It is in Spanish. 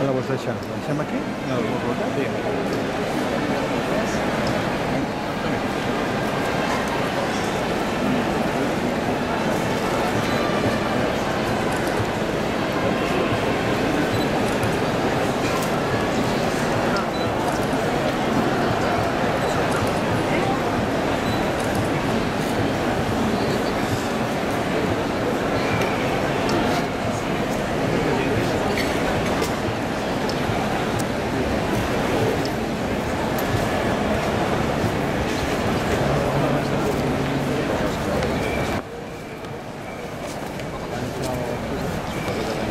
Hola, bolsa de ¿La llama aquí? No, ¿La あのー、ちょっとありがたい